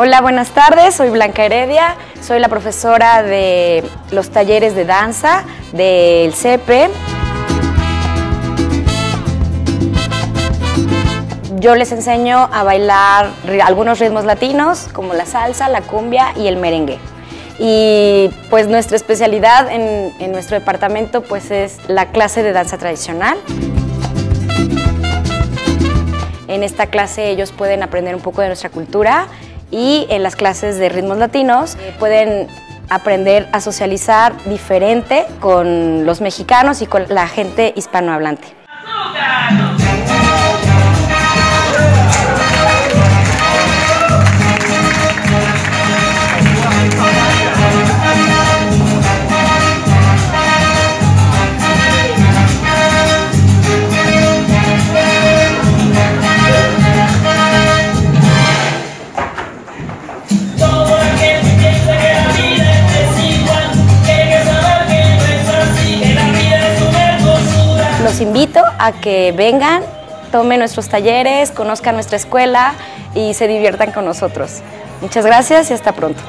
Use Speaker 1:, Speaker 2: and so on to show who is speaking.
Speaker 1: Hola, buenas tardes. Soy Blanca Heredia. Soy la profesora de los talleres de danza del CEPE. Yo les enseño a bailar algunos ritmos latinos como la salsa, la cumbia y el merengue. Y pues nuestra especialidad en, en nuestro departamento pues es la clase de danza tradicional. En esta clase ellos pueden aprender un poco de nuestra cultura y en las clases de ritmos latinos eh, pueden aprender a socializar diferente con los mexicanos y con la gente hispanohablante. los invito a que vengan, tomen nuestros talleres, conozcan nuestra escuela y se diviertan con nosotros. Muchas gracias y hasta pronto.